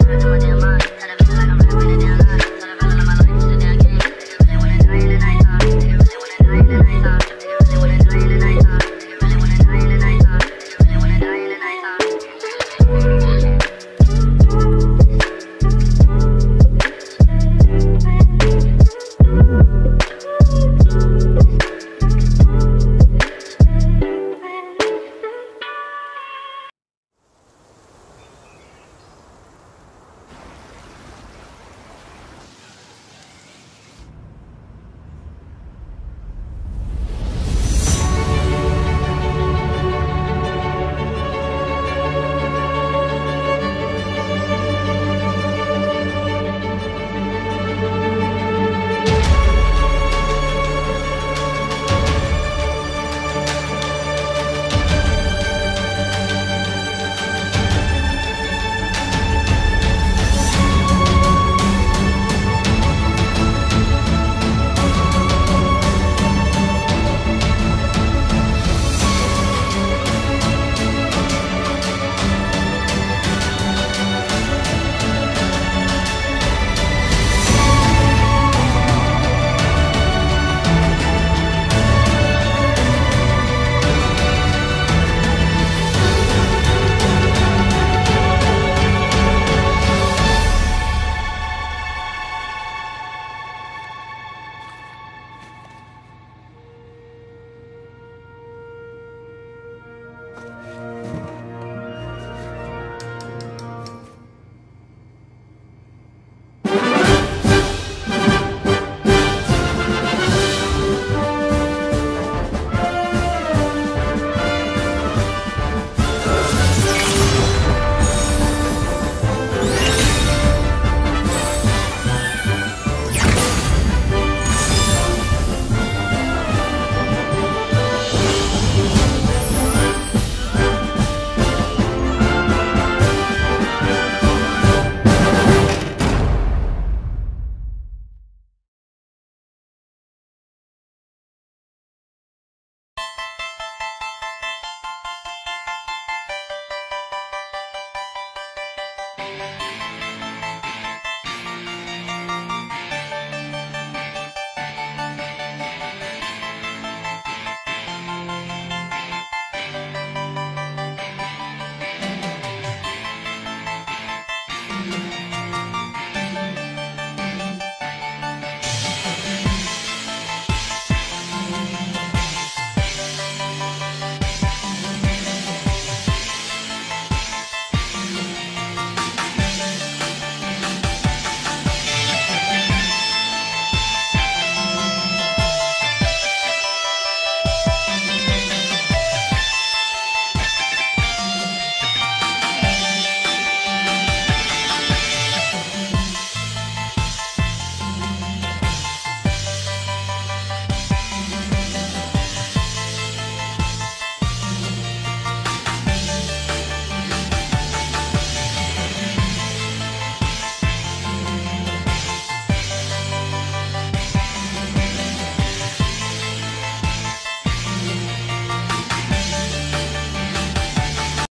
time, time,